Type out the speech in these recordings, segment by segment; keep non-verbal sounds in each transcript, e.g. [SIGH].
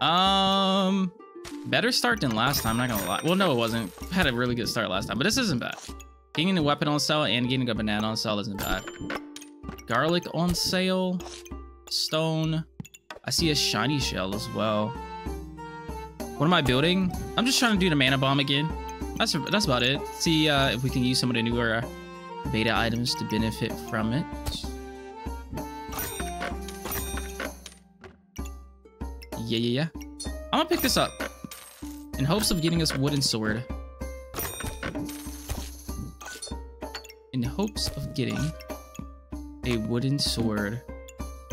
Um, better start than last time. Not gonna lie. Well, no, it wasn't. Had a really good start last time, but this isn't bad. Getting a weapon on sale and getting a banana on sale isn't bad. Garlic on sale. Stone. I see a shiny shell as well. What am I building? I'm just trying to do the mana bomb again. That's that's about it. See uh, if we can use some of the newer beta items to benefit from it. Yeah, yeah, yeah. I'm gonna pick this up in hopes of getting us wooden sword. In hopes of getting a wooden sword.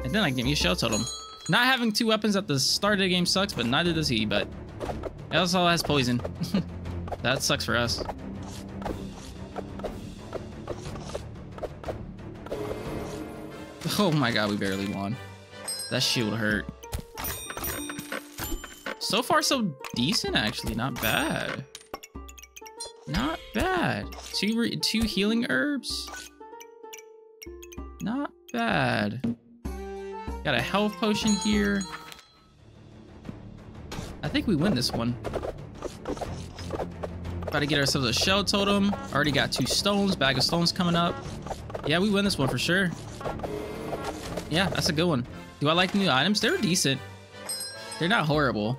And then I can get me a shell totem. Not having two weapons at the start of the game sucks, but neither does he, but it also has poison. [LAUGHS] that sucks for us. Oh my god, we barely won. That shield hurt. So far, so decent, actually. Not bad. Not bad. Two, two healing herbs. Not bad. Got a health potion here. I think we win this one. About to get ourselves a shell totem. Already got two stones, bag of stones coming up. Yeah, we win this one for sure. Yeah, that's a good one. Do I like the new items? They're decent. They're not horrible.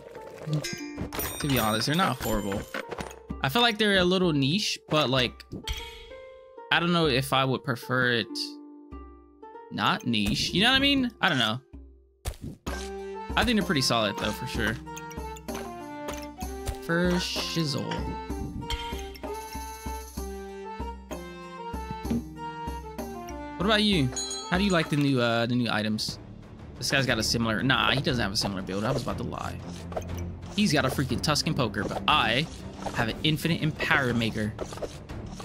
To be honest, they're not horrible. I feel like they're a little niche, but like, I don't know if I would prefer it not niche. You know what I mean? I don't know. I think they're pretty solid though, for sure. For shizzle. What about you? How do you like the new uh the new items? This guy's got a similar nah, he doesn't have a similar build. I was about to lie. He's got a freaking Tusken poker, but I have an infinite empower maker.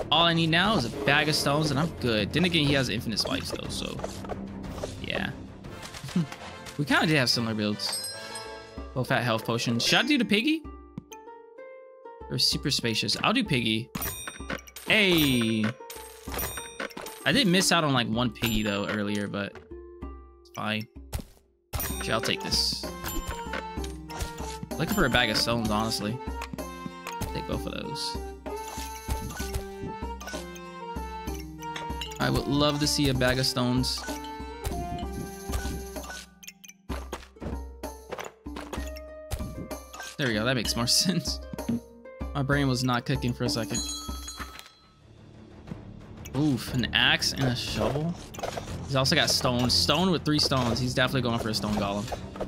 All I need now is a bag of stones and I'm good. Then again, he has infinite spikes though, so yeah. [LAUGHS] we kind of did have similar builds. Both at health potions. Should I do the piggy? Or super spacious? I'll do piggy. Hey. I did miss out on like one piggy though earlier, but it's fine. Okay, I'll take this. Looking for a bag of stones, honestly. Take both of those. I would love to see a bag of stones. There we go, that makes more [LAUGHS] sense. My brain was not cooking for a second. Oof, an axe and a shovel. He's also got stone. Stone with three stones. He's definitely going for a stone golem.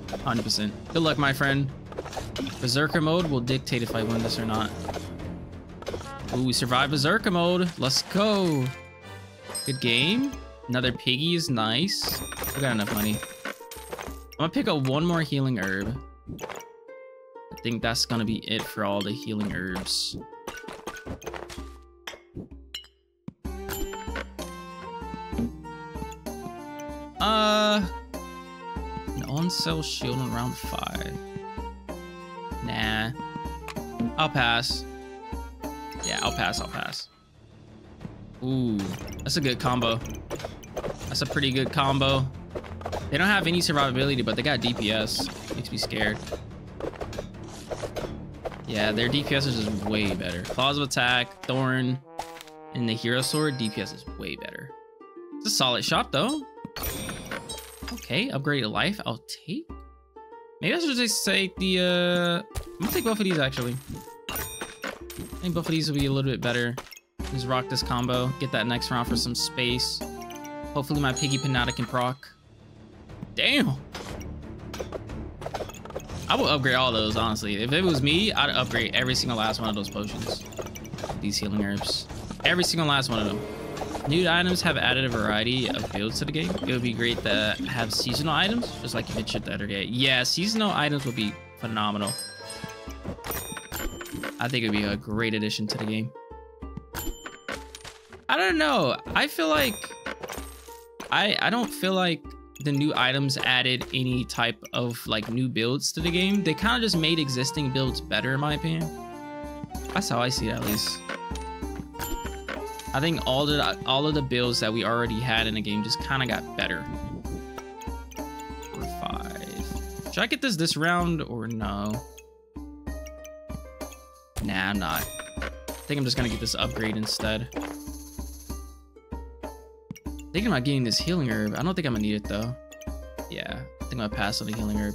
100%. Good luck, my friend. Berserker mode will dictate if I win this or not. Ooh, we survived Berserker mode. Let's go. Good game. Another piggy is nice. I got enough money. I'm gonna pick up one more healing herb. I think that's gonna be it for all the healing herbs. Uh, an on-sale shield in round five. Nah, I'll pass. Yeah, I'll pass, I'll pass. Ooh, that's a good combo. That's a pretty good combo. They don't have any survivability, but they got DPS. Makes me scared. Yeah, their DPS is just way better. Claws of Attack, Thorn, and the Hero Sword, DPS is way better. It's a solid shot, though. Okay, upgraded life, I'll take. Maybe I should just take the, uh... I'm gonna take both of these, actually. I think both of these will be a little bit better. Just rock this combo, get that next round for some space. Hopefully my Piggy Pinata can proc. Damn! I will upgrade all those, honestly. If it was me, I'd upgrade every single last one of those potions. These healing herbs. Every single last one of them. New items have added a variety of builds to the game. It would be great to have seasonal items, just like you mentioned the other day. Yeah, seasonal items would be phenomenal. I think it would be a great addition to the game. I don't know. I feel like... I, I don't feel like the new items added any type of like new builds to the game. They kind of just made existing builds better in my opinion. That's how I see it at least. I think all the all of the builds that we already had in the game just kind of got better. Four, five. Should I get this this round or no? Nah, I'm not. I think I'm just gonna get this upgrade instead. Thinking about getting this healing herb. I don't think I'm gonna need it though. Yeah, I think I'm gonna pass on the healing herb.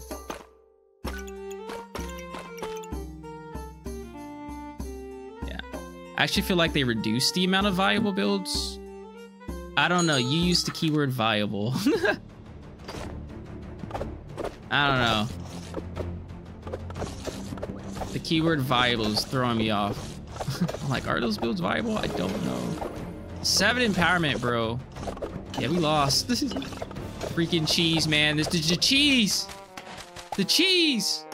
I actually feel like they reduced the amount of viable builds. I don't know. You used the keyword viable. [LAUGHS] I don't know. The keyword viable is throwing me off. I'm [LAUGHS] like, are those builds viable? I don't know. Seven empowerment, bro. Yeah, we lost. This [LAUGHS] is freaking cheese, man. This is the cheese. The cheese.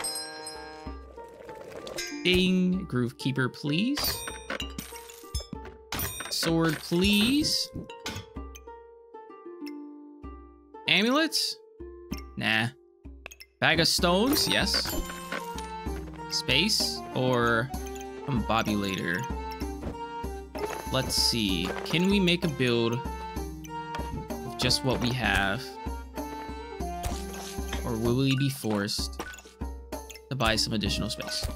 Ding. Groove Keeper, please. Sword, please. Amulets? Nah. Bag of stones? Yes. Space or combobulator? Let's see. Can we make a build with just what we have? Or will we be forced to buy some additional space?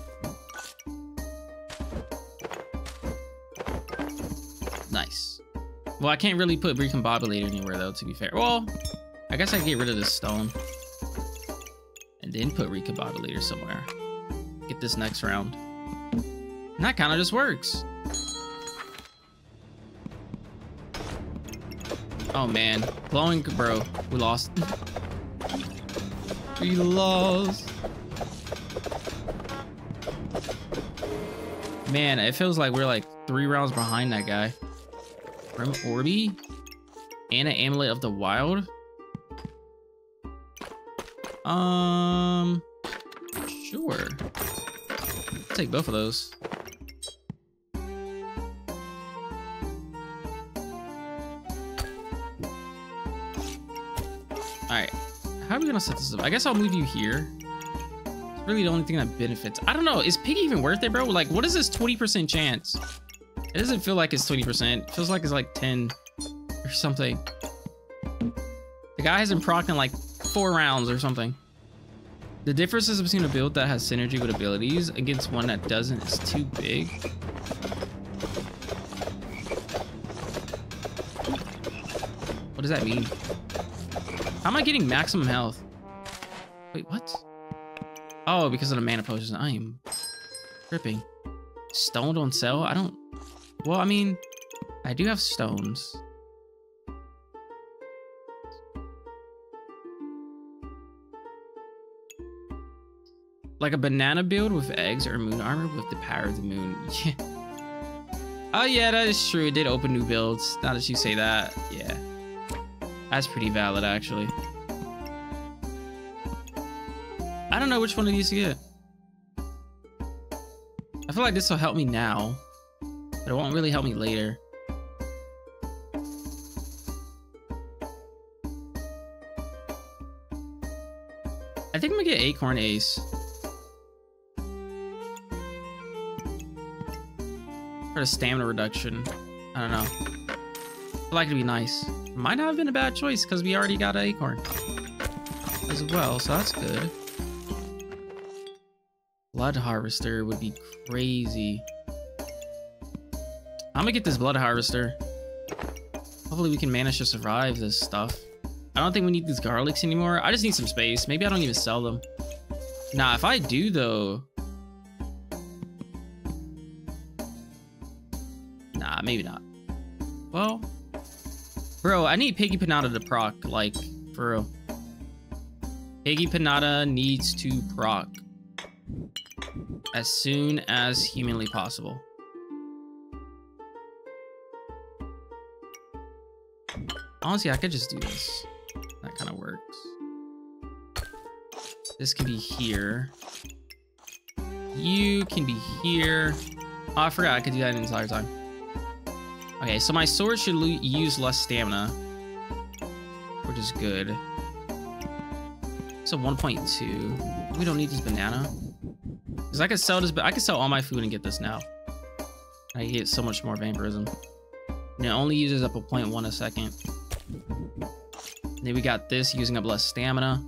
Well, I can't really put recombobulator anywhere though, to be fair. Well, I guess I get rid of this stone. And then put recombobulator somewhere. Get this next round. And that kind of just works. Oh man, glowing bro, we lost. [LAUGHS] we lost. Man, it feels like we're like three rounds behind that guy. From Orby and an Amulet of the Wild. Um, sure. I'll take both of those. Alright, how are we gonna set this up? I guess I'll move you here. It's really the only thing that benefits. I don't know, is Piggy even worth it, bro? Like, what is this 20% chance? It doesn't feel like it's 20%. It feels like it's like 10 or something. The guy hasn't procced in like four rounds or something. The differences between a build that has synergy with abilities against one that doesn't is too big. What does that mean? How am I getting maximum health? Wait, what? Oh, because of the mana potions. I am tripping. Stone on sell? I don't... Well, I mean, I do have stones. Like a banana build with eggs or moon armor with the power of the moon. [LAUGHS] Yeah. Oh yeah, that is true. It did open new builds. Now that you say that, yeah. That's pretty valid, actually. I don't know which one of these to get. I feel like this will help me now, but it won't really help me later. I think I'm gonna get Acorn Ace. For the stamina reduction. I don't know. I like it'd be nice. Might not have been a bad choice because we already got an acorn as well, so that's good. Blood Harvester would be crazy. I'm gonna get this Blood Harvester. Hopefully we can manage to survive this stuff. I don't think we need these garlics anymore. I just need some space. Maybe I don't even sell them. Nah, if I do though, Nah, maybe not. Well, bro, I need Piggy Pinata to proc, like, for real. Piggy Pinata needs to proc as soon as humanly possible. Honestly, I could just do this. That kind of works. This can be here. You can be here. Oh, I forgot I could do that entire time. Okay, so my sword should use less stamina, which is good. So 1.2. We don't need this banana. Because I could sell this, but I could sell all my food and get this now. I get so much more vampirism. And it only uses up a 0.1 a second. then we got this using up less stamina.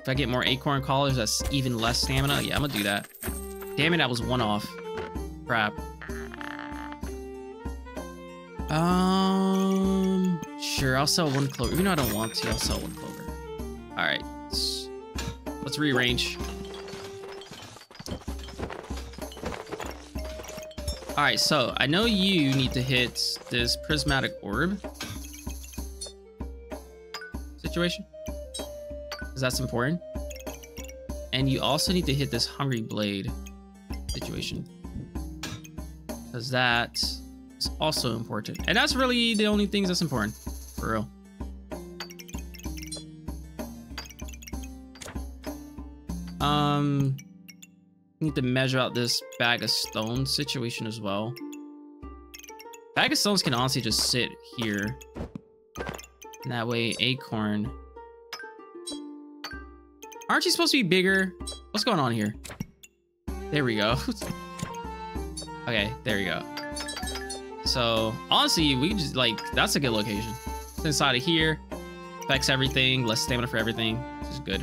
If I get more acorn collars, that's even less stamina. Yeah, I'm gonna do that. Damn it, I was one off. Crap. Um, sure, I'll sell one clover. Even though I don't want to, I'll sell one clover. All right, let's, let's rearrange. All right, so I know you need to hit this prismatic orb situation, because that's important. And you also need to hit this hungry blade situation, because that is also important. And that's really the only things that's important, for real. Um, need to measure out this bag of stones situation as well. Bag of stones can honestly just sit here. And that way, acorn. Aren't you supposed to be bigger? What's going on here? There we go. [LAUGHS] okay, there we go. So, honestly, we just, like, that's a good location. It's inside of here. Affects everything. Less stamina for everything. This is good.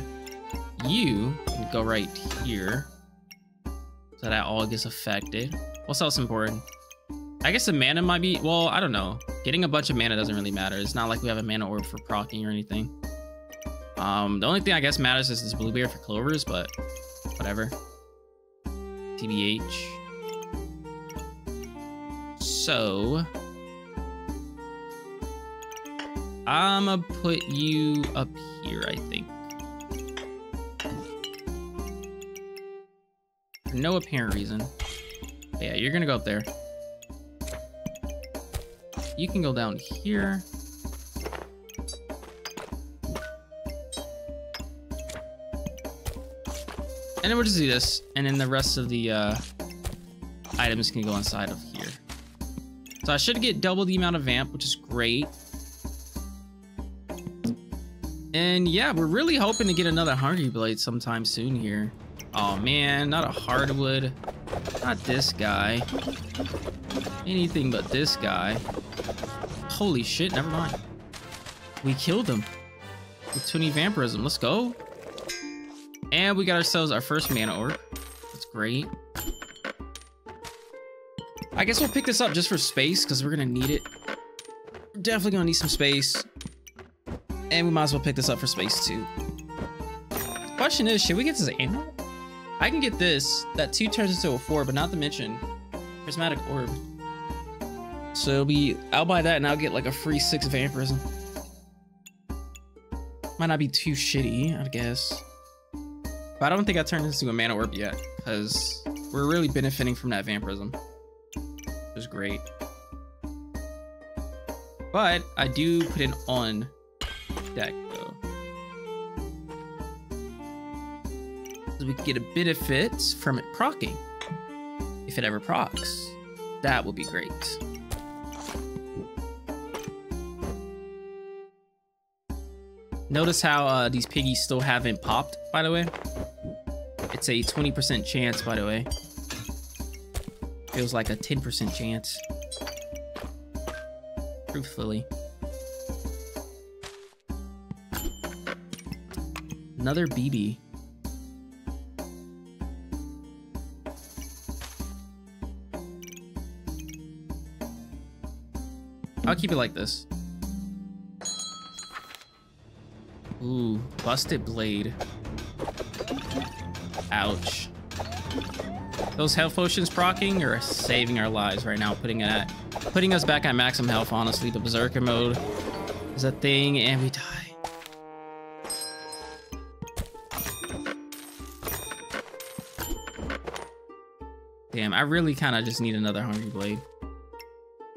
You can go right here. That all gets affected. What's else important? I guess the mana might be... Well, I don't know. Getting a bunch of mana doesn't really matter. It's not like we have a mana orb for procking or anything. Um, the only thing I guess matters is this blueberry for clovers, but whatever. TBH. So... I'm gonna put you up here, I think. No apparent reason. But yeah, you're gonna go up there. You can go down here. And then we'll just do this. And then the rest of the uh, items can go inside of here. So I should get double the amount of vamp, which is great. And yeah, we're really hoping to get another Hungry Blade sometime soon here. Oh man, not a hardwood. Not this guy. Anything but this guy. Holy shit, never mind. We killed him. With 20 vampirism. Let's go. And we got ourselves our first mana orb. That's great. I guess we'll pick this up just for space, because we're going to need it. We're definitely going to need some space. And we might as well pick this up for space, too. Question is, should we get this ammo? I can get this. That 2 turns into a 4, but not to mention Prismatic Orb. So it'll be, I'll buy that and I'll get like a free 6 Vampirism. Might not be too shitty, I guess. But I don't think I turned this into a Mana Orb yet, because we're really benefiting from that Vampirism. Which is great. But I do put it on deck though. could get a benefit from it procking. If it ever procs. That would be great. Notice how uh, these piggies still haven't popped, by the way. It's a 20% chance, by the way. Feels like a 10% chance. Truthfully. Another BB. I'll keep it like this. Ooh, busted blade. Ouch. Those health potions procking are saving our lives right now, putting it at putting us back at maximum health, honestly. The berserker mode is a thing and we die. Damn, I really kind of just need another Hungry Blade.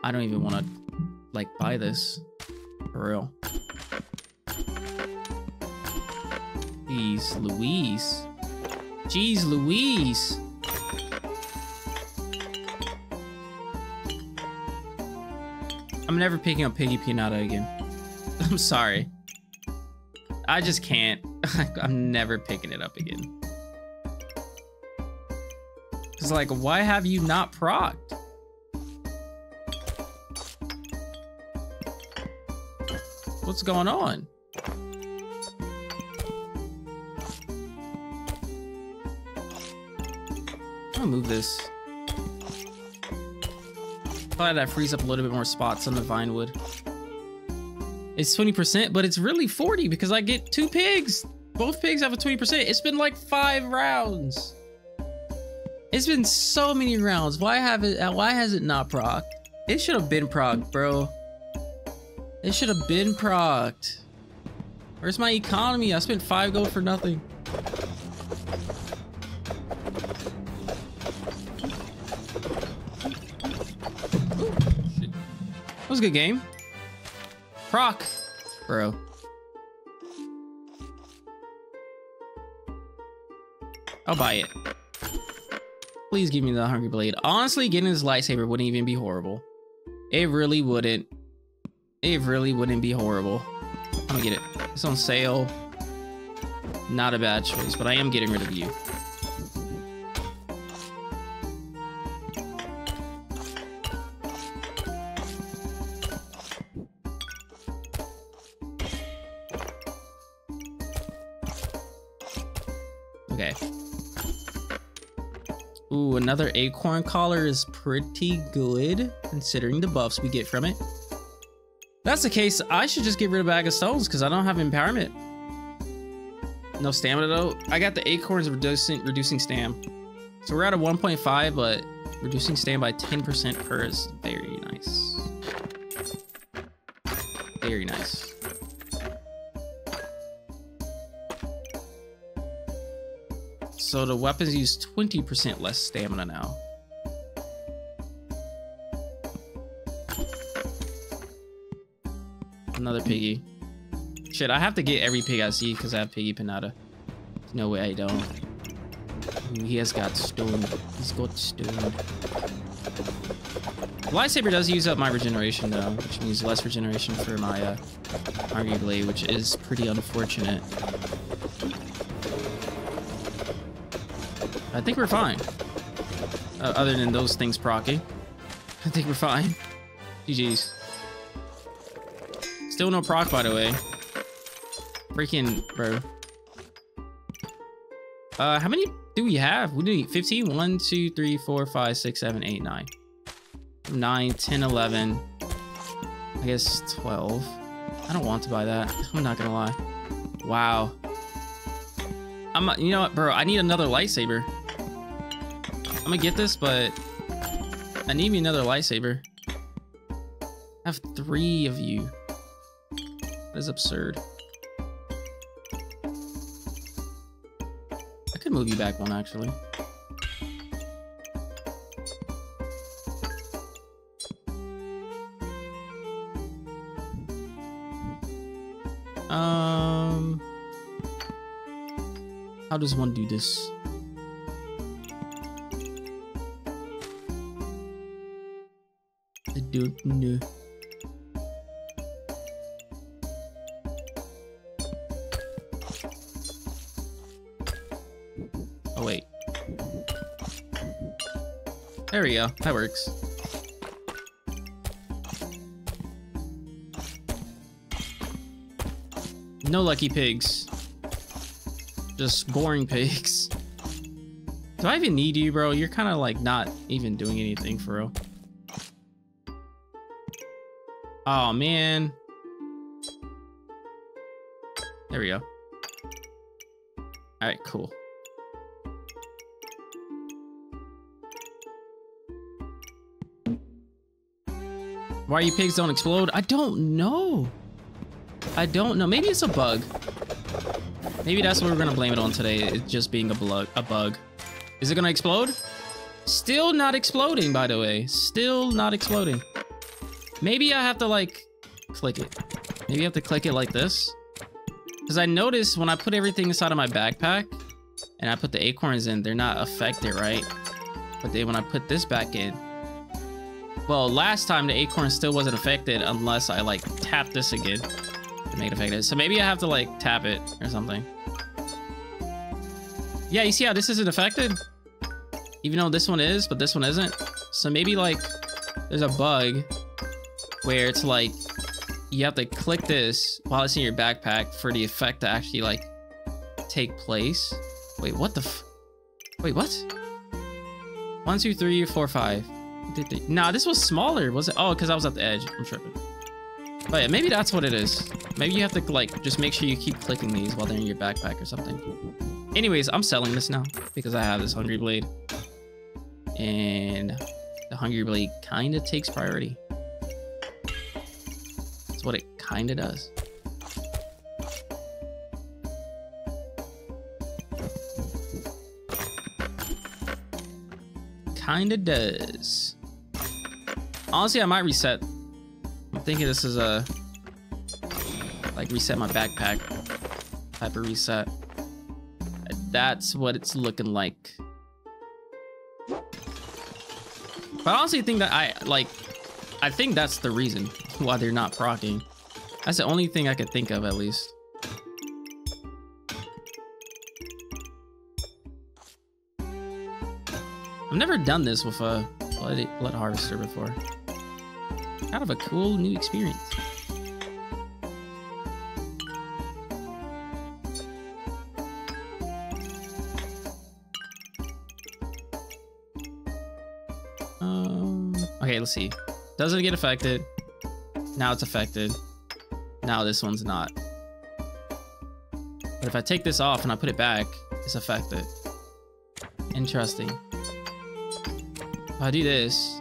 I don't even want to like buy this for real. Jeez, Louise. Jeez, Louise. I'm never picking up Piggy Pinata again. [LAUGHS] I'm sorry. I just can't. [LAUGHS] I'm never picking it up again. It's like, why have you not procced? What's going on? I'll move this. Probably that frees up a little bit more spots on the vine wood. It's 20%, but it's really 40 because I get two pigs. Both pigs have a 20%. It's been like five rounds. It's been so many rounds. Why have it? why has it not proc? It should have been proc, bro. It should have been procced. Where's my economy? I spent five gold for nothing. That was a good game. Proc, bro. I'll buy it. Please give me the Hungry Blade. Honestly, getting this lightsaber wouldn't even be horrible. It really wouldn't. It really wouldn't be horrible. I'm gonna get it. It's on sale. Not a bad choice, but I am getting rid of you. Okay. Ooh, another acorn collar is pretty good, considering the buffs we get from it. That's the case, I should just get rid of Bag of Stones, because I don't have empowerment. No stamina, though. I got the acorns reducing, reducing stam. So we're at a 1.5, but reducing stam by 10% per is very nice. Very nice. So the weapons use 20% less stamina now. Another piggy. Shit, I have to get every pig I see because I have piggy pinata. No way I don't. He has got stoned. He's got stoned. Lightsaber does use up my regeneration though, which means less regeneration for my uh, Blade, which is pretty unfortunate. I think we're fine. Uh, other than those things proccing. I think we're fine. [LAUGHS] GG's. Still no proc, by the way. Freaking, bro. Uh, how many do we have? We need 15? 1, 2, 3, 4, 5, 6, 7, 8, 9. 9, 10, 11. I guess 12. I don't want to buy that. [LAUGHS] I'm not gonna lie. Wow. I'm, you know what, bro? I need another lightsaber. I'm gonna get this, but I need me another lightsaber. I have three of you. Is absurd. I could move you back one, actually. Um, how does one do this? I don't know. We go. That works. No lucky pigs. Just boring pigs. Do I even need you, bro? You're kind of like not even doing anything for real. Oh, man. There we go. All right, cool. Why you pigs don't explode? I don't know. I don't know. Maybe it's a bug. Maybe that's what we're gonna blame it on today. It's just being a, bug. a bug. Is it gonna explode? Still not exploding, by the way. Still not exploding. Maybe I have to like click it. Maybe I have to click it like this. Because I noticed when I put everything inside of my backpack and I put the acorns in, they're not affected, right? But then when I put this back in, well, last time the acorn still wasn't affected unless I like tap this again to make it affected. So maybe I have to like tap it or something. Yeah, you see how this isn't affected? Even though this one is, but this one isn't. So maybe like there's a bug where it's like you have to click this while it's in your backpack for the effect to actually like take place. Wait, what the Wait, what? One, two, three, four, five. Did they- Nah, this was smaller, was it? Oh, because I was at the edge. I'm tripping. But yeah, maybe that's what it is. Maybe you have to like just make sure you keep clicking these while they're in your backpack or something. Anyways, I'm selling this now because I have this Hungry Blade. And the Hungry Blade kind of takes priority. That's what it kind of does. Kind of does. Honestly, I might reset. I'm thinking this is a like reset my backpack type of reset. That's what it's looking like. But I honestly think that I like I think that's the reason why they're not procking. That's the only thing I could think of at least. I've never done this with a blood, blood harvester before. Kind of a cool new experience. Um, okay, let's see. Doesn't get affected. Now it's affected. Now this one's not. But if I take this off and I put it back, it's affected. Interesting. If I do this,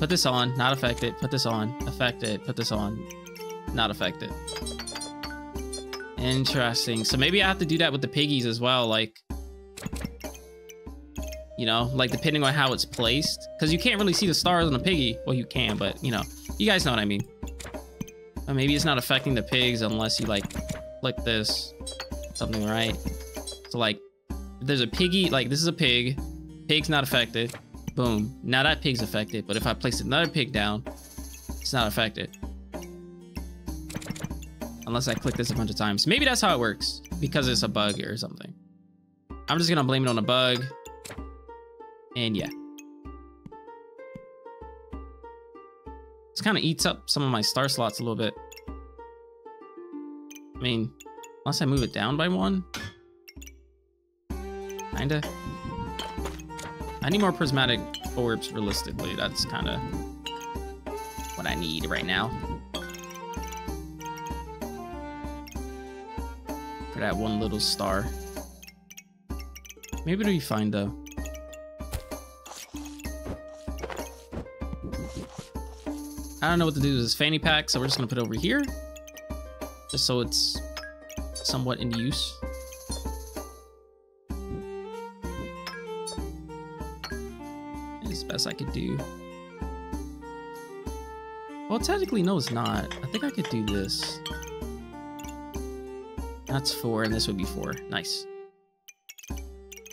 put this on, not affected, put this on, affected, put this on, not affected. Interesting. So maybe I have to do that with the piggies as well, like, you know, like depending on how it's placed. Because you can't really see the stars on the piggy. Well, you can, but, you know, you guys know what I mean. Or maybe it's not affecting the pigs unless you, like, click this. Something, right? So, like, there's a piggy, like, this is a pig. Pig's not affected. Boom. Now that pig's affected. But if I place another pig down, it's not affected. Unless I click this a bunch of times. Maybe that's how it works. Because it's a bug or something. I'm just gonna blame it on a bug. And yeah. This kind of eats up some of my star slots a little bit. I mean, unless I move it down by one. Kinda. I need more prismatic orbs realistically. That's kind of what I need right now. For that one little star. Maybe it'll be fine though. I don't know what to do with this fanny pack, so we're just gonna put it over here. Just so it's somewhat in use. I could do. Well, technically, no, it's not. I think I could do this. That's four, and this would be four. Nice.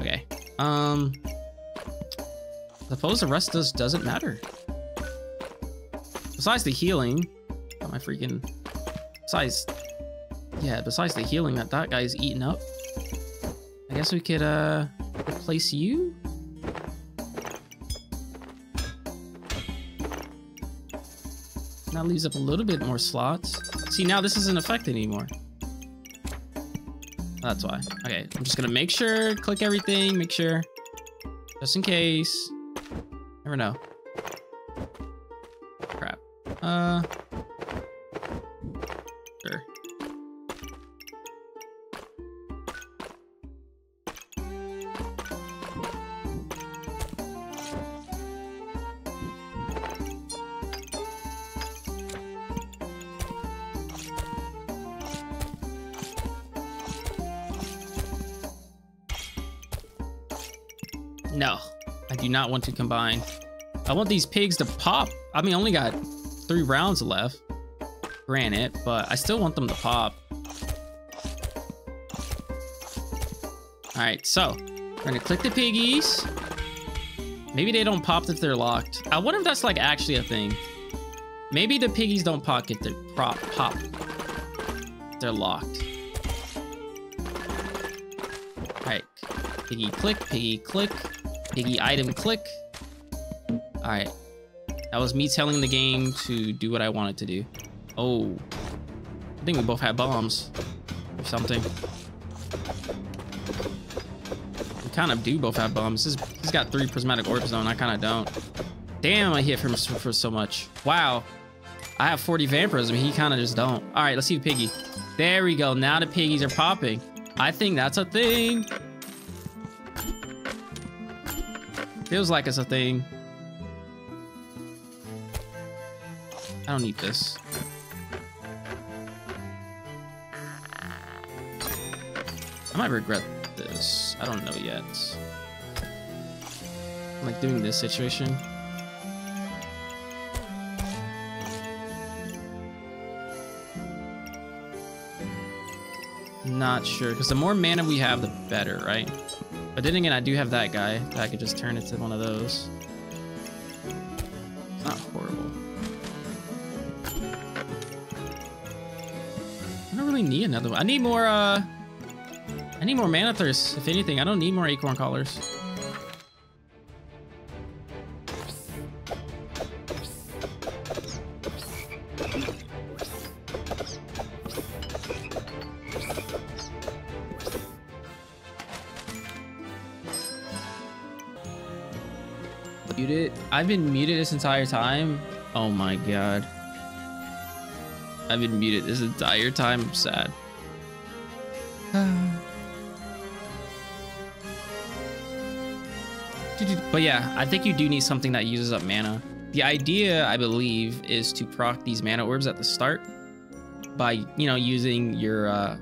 Okay. Um. Suppose the rest does doesn't matter. Besides the healing, got my freaking. Besides, yeah. Besides the healing that that guy's eating up, I guess we could uh replace you. That leaves up a little bit more slots. See, now this isn't affected anymore. That's why. Okay, I'm just gonna make sure, click everything, make sure. Just in case. Never know. Not want to combine. I want these pigs to pop. I mean, I only got three rounds left, granted, but I still want them to pop. All right, so we're gonna click the piggies. Maybe they don't pop if they're locked. I wonder if that's like actually a thing. Maybe the piggies don't pop if they're prop pop. They're locked. All right, piggy click, piggy click, piggy item click. All right, that was me telling the game to do what I wanted to do. Oh, I think we both had bombs or something. We kind of do both have bombs. He's, got three prismatic orbs and I kind of don't. Damn, I hit him for so much. Wow. I have 40 vampirism. He kind of just don't. All right, let's see piggy. There we go. Now the piggies are popping. I think that's a thing. Feels like it's a thing. I don't need this. I might regret this. I don't know yet. I'm like doing this situation. Not sure, because the more mana we have, the better, right? But then again, I do have that guy that I could just turn into one of those. It's not horrible. I don't really need another one. I need more, uh... I need more mana thirst, if anything. I don't need more acorn collars. I've been muted this entire time? Oh my god. I've been muted this entire time. I'm sad. [SIGHS] But yeah, I think you do need something that uses up mana. The idea, I believe, is to proc these mana orbs at the start by, you know, using your uh,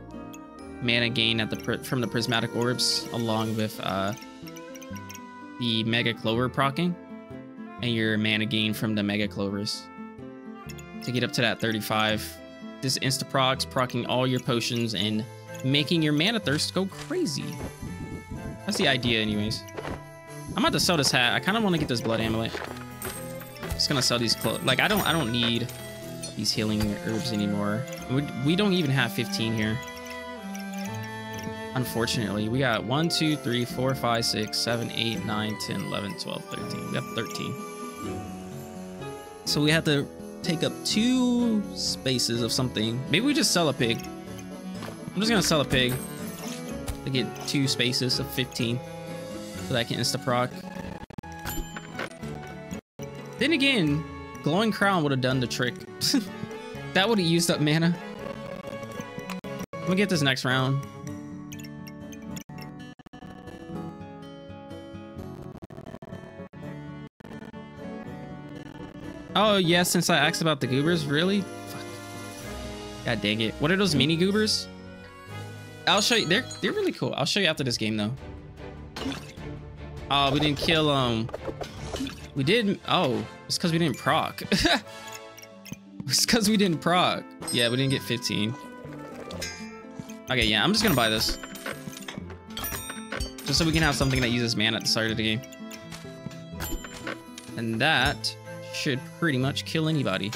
mana gain at the from the prismatic orbs along with uh, the mega clover procking and your mana gain from the mega clovers to get up to that 35. This insta procs, procking all your potions and making your mana thirst go crazy. That's the idea anyways. I'm about to sell this hat. I kind of want to get this blood amulet. Just gonna sell these clothes. Like I don't, I don't need these healing herbs anymore. We, we don't even have 15 here. Unfortunately, we got 1, 2, 3, 4, 5, 6, 7, 8, 9, 10, 11, 12, 13. We have 13. So we have to take up two spaces of something. Maybe we just sell a pig. I'm just gonna sell a pig to get two spaces of 15 so that I can insta-proc. Then again, Glowing Crown would have done the trick. [LAUGHS] that would have used up mana. I'm gonna get this next round. Oh, yeah, since I asked about the goobers, really? Fuck. God dang it. What are those mini goobers? I'll show you. They're, they're really cool. I'll show you after this game, though. Oh, we didn't kill, um... We did... Oh, it's because we didn't proc. [LAUGHS] it's because we didn't proc. Yeah, we didn't get 15. Okay, yeah, I'm just gonna buy this. Just so we can have something that uses mana at the start of the game. And that should pretty much kill anybody.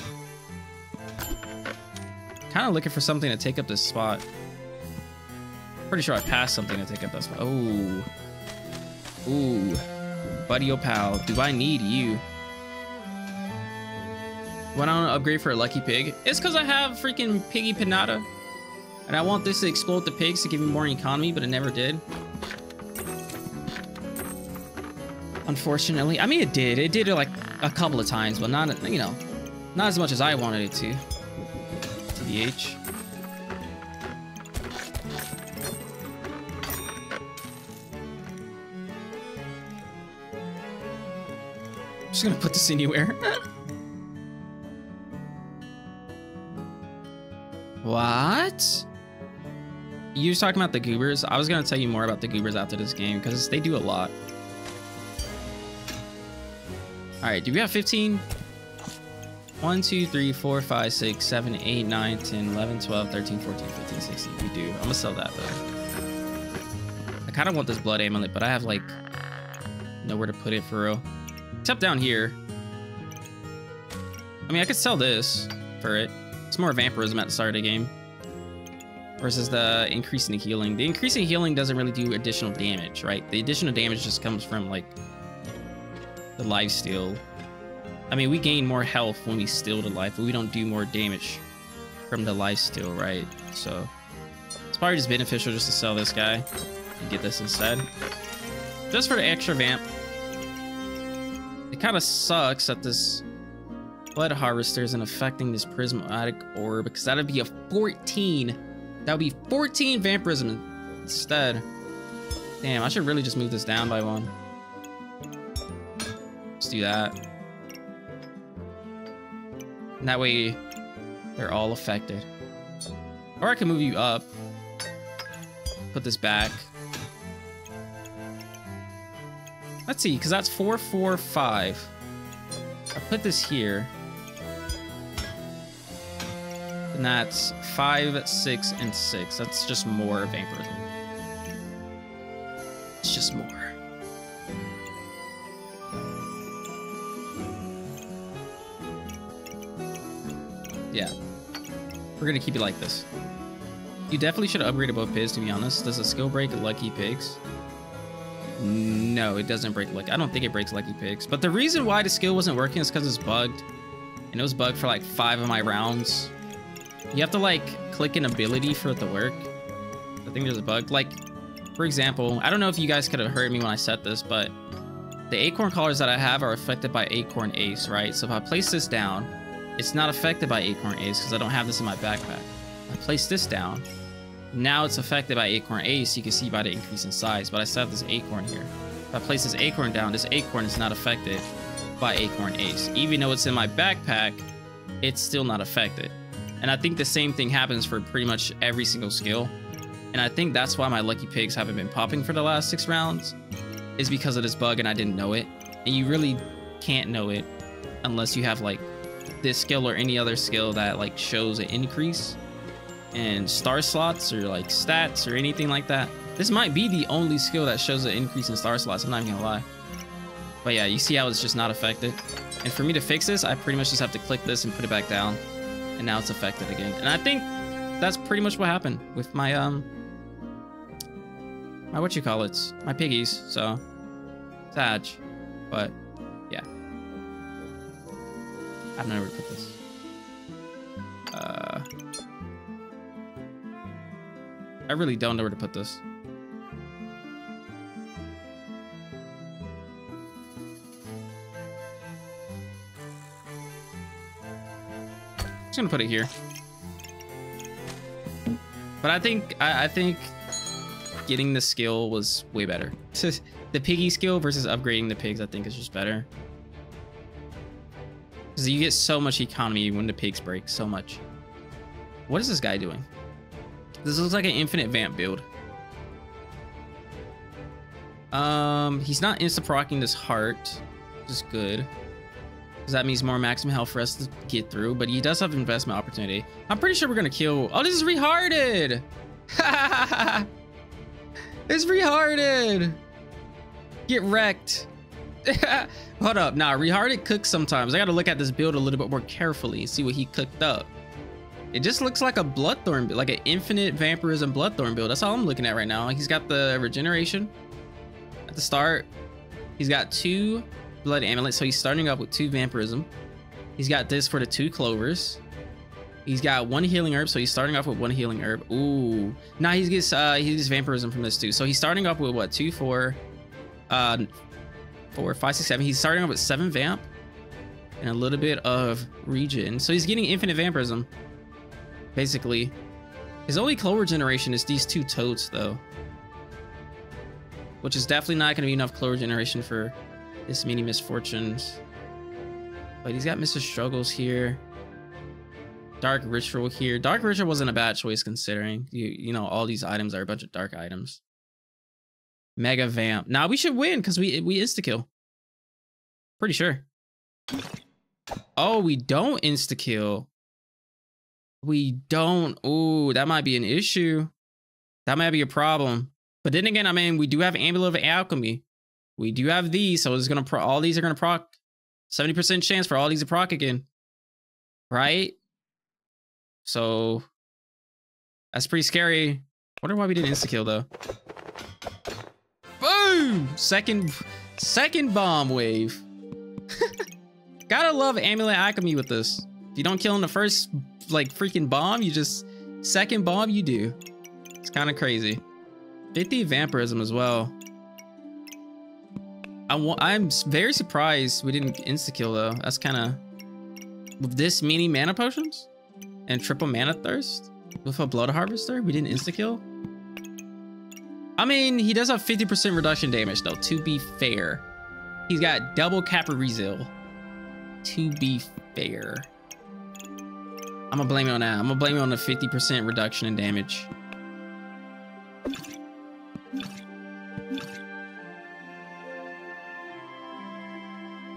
Kind of looking for something to take up this spot. Pretty sure I passed something to take up that spot. Oh. Ooh. Buddy, oh pal, do I need you? Why don't I upgrade for a lucky pig? It's because I have freaking piggy pinata. And I want this to explode the pigs to give me more economy, but it never did. Unfortunately. I mean, it did. It did like a couple of times, but not, you know, not as much as I wanted it to. TBH. I'm just gonna put this anywhere. [LAUGHS] what? You was talking about the goobers? I was gonna tell you more about the goobers after this game because they do a lot. All right, do we have 15? 1, 2, 3, 4, 5, 6, 7, 8, 9, 10, 11, 12, 13, 14, 15, 16. We do. I'm gonna sell that though. I kind of want this blood amulet, but I have like nowhere to put it for real. Except down here. I mean, I could sell this for it. It's more vampirism at the start of the game. Versus the increasing healing. The increasing healing doesn't really do additional damage, right? The additional damage just comes from like the life steal. I mean, we gain more health when we steal the life, but we don't do more damage from the life steal, right? So it's probably just beneficial just to sell this guy and get this instead. Just for the extra vamp. It kind of sucks that this blood harvester isn't affecting this prismatic orb because that'd be a 14. That would be 14 vampirism instead. Damn, I should really just move this down by one. Let's do that. And that way, they're all affected. Or I can move you up. Put this back. Let's see, because that's four, four, five. I put this here. And that's five, six, and six. That's just more vampirism. It's just more. Yeah. We're gonna keep it like this. You definitely should upgrade above pigs, to be honest. Does a skill break Lucky Pigs? No, it doesn't break Lucky. I don't think it breaks Lucky Pigs. But the reason why the skill wasn't working is because it's bugged. And it was bugged for like five of my rounds. You have to like click an ability for it to work. I think there's a bug. Like, for example, I don't know if you guys could have heard me when I said this, but the acorn collars that I have are affected by acorn ace, right? So if I place this down, it's not affected by acorn ace because I don't have this in my backpack. I place this down, now it's affected by acorn ace, you can see by the increase in size, but I still have this acorn here. If I place this acorn down, this acorn is not affected by acorn ace. Even though it's in my backpack, it's still not affected. And I think the same thing happens for pretty much every single skill. And I think that's why my lucky pigs haven't been popping for the last six rounds, is because of this bug and I didn't know it. And you really can't know it unless you have like this skill or any other skill that like shows an increase and star slots or like stats or anything like that. This might be the only skill that shows an increase in star slots, I'm not gonna lie. But yeah, you see how it's just not affected. And for me to fix this, I pretty much just have to click this and put it back down. And now it's affected again. And I think that's pretty much what happened with my, um, my what you call it, my piggies. So, Sag. But. I don't know where to put this. Uh... I really don't know where to put this. I'm just gonna put it here. But I think I, I think getting the skill was way better. [LAUGHS] the piggy skill versus upgrading the pigs, I think is just better. Because you get so much economy when the pigs break, so much. What is this guy doing? This looks like an infinite vamp build. Um, he's not insta-procking this heart, which is good. Because that means more maximum health for us to get through, but he does have investment opportunity. I'm pretty sure we're gonna kill... Oh, this is rehearted! [LAUGHS] it's rehearted! Get wrecked. [LAUGHS] Hold up, nah, rehearted cooks sometimes. I gotta look at this build a little bit more carefully, see what he cooked up. It just looks like a Bloodthorne, build, like an infinite vampirism Bloodthorne build. That's all I'm looking at right now. He's got the regeneration at the start. He's got two blood amulets, so he's starting off with two vampirism. He's got this for the two clovers. He's got one healing herb, so he's starting off with one healing herb. Ooh. Now he gets uh he gets vampirism from this too. So he's starting off with what two, four, uh four, five, six, seven. He's starting off with seven vamp and a little bit of regen. So he's getting infinite vampirism basically. His only clover generation is these two totes, though. Which is definitely not going to be enough clover generation for this many misfortunes. But he's got Mr. Struggles here. Dark Ritual here. Dark Ritual wasn't a bad choice considering. You, you know, all these items are a bunch of dark items. Mega Vamp. Now we should win because we, we insta-kill. Pretty sure. Oh, we don't insta-kill. We don't. Ooh, that might be an issue. That might be a problem. But then again, I mean, we do have Amulet of Alchemy. We do have these, so it's gonna pro all these are gonna proc. 70% chance for all these to proc again. Right? So that's pretty scary. Wonder why we didn't insta-kill though. Boom! Second second bomb wave. [LAUGHS] Gotta love Amulet Alchemy with this. If you don't kill in the first like freaking bomb, you just second bomb you do. It's kind of crazy. 50 vampirism as well. I. I'm very surprised we didn't insta kill though. That's kind of with this many mana potions and triple mana thirst with a blood harvester. We didn't insta kill. I mean, he does have 50% reduction damage though. To be fair, he's got double Kappa To be fair, I'm gonna blame it on that. I'm gonna blame it on the 50% reduction in damage.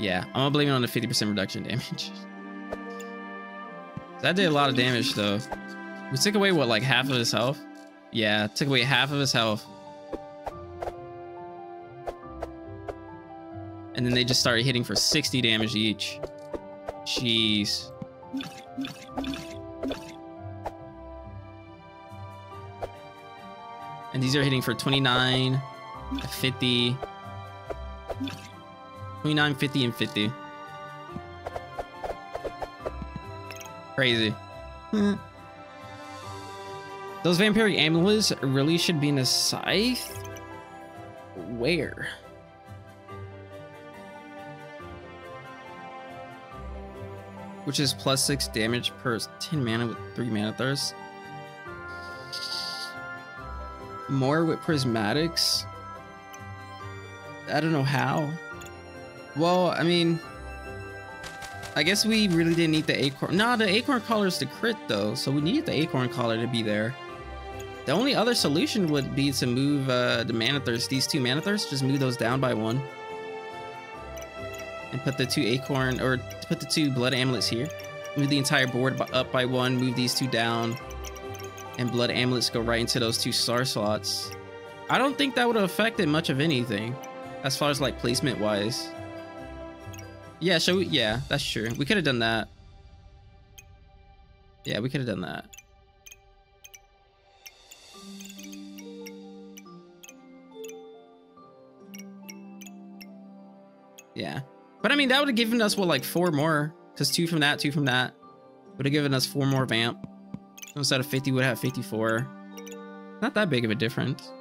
Yeah, I'm gonna blame it on the 50% reduction damage. [LAUGHS] That did a lot of damage though. We took away what, like half of his health? Yeah, took away half of his health. And then they just started hitting for 60 damage each. Jeez. And these are hitting for 29, 50, 29, 50, and 50. Crazy. [LAUGHS] Those vampiric amulets really should be in a scythe? Where? Which is plus six damage per 10 mana with three mana thirst. More with prismatics. I don't know how. Well, I mean, I guess we really didn't need the acorn. Nah, the acorn collar is the crit though, so we need the acorn collar to be there. The only other solution would be to move uh, the mana thirst, these two mana thirsts, just move those down by one. Put the two acorn, or put the two blood amulets here. Move the entire board up by one, move these two down. And blood amulets go right into those two star slots. I don't think that would have affected much of anything. As far as like placement wise. Yeah, so yeah, that's true. We could have done that. Yeah, we could have done that. Yeah. But I mean, that would have given us, what, like four more? Because two from that, two from that. Would have given us four more vamp. Instead of 50, would have 54. Not that big of a difference.